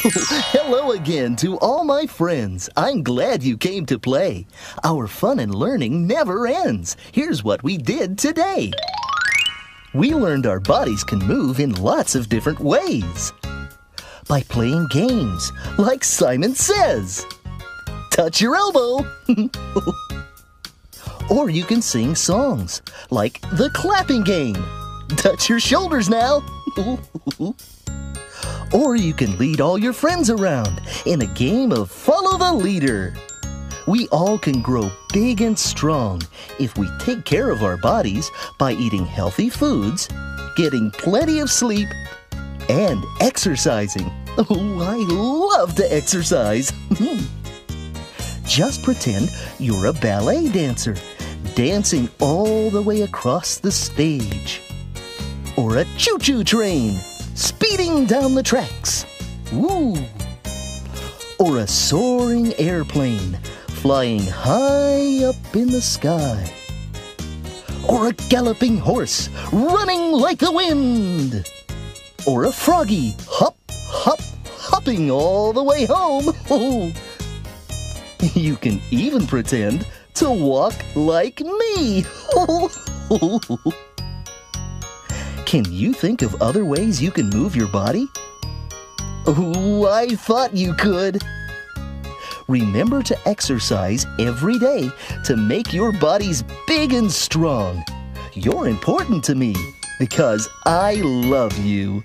Hello again to all my friends. I'm glad you came to play. Our fun and learning never ends. Here's what we did today. We learned our bodies can move in lots of different ways. By playing games, like Simon says. Touch your elbow. or you can sing songs, like the clapping game. Touch your shoulders now. or you can lead all your friends around in a game of Follow the Leader. We all can grow big and strong if we take care of our bodies by eating healthy foods, getting plenty of sleep, and exercising. Oh, I love to exercise. Just pretend you're a ballet dancer, dancing all the way across the stage. Or a choo choo train speeding down the tracks. Woo! Or a soaring airplane flying high up in the sky. Or a galloping horse running like the wind. Or a froggy hop, hop, hopping all the way home. you can even pretend to walk like me. Can you think of other ways you can move your body? Oh, I thought you could. Remember to exercise every day to make your bodies big and strong. You're important to me because I love you.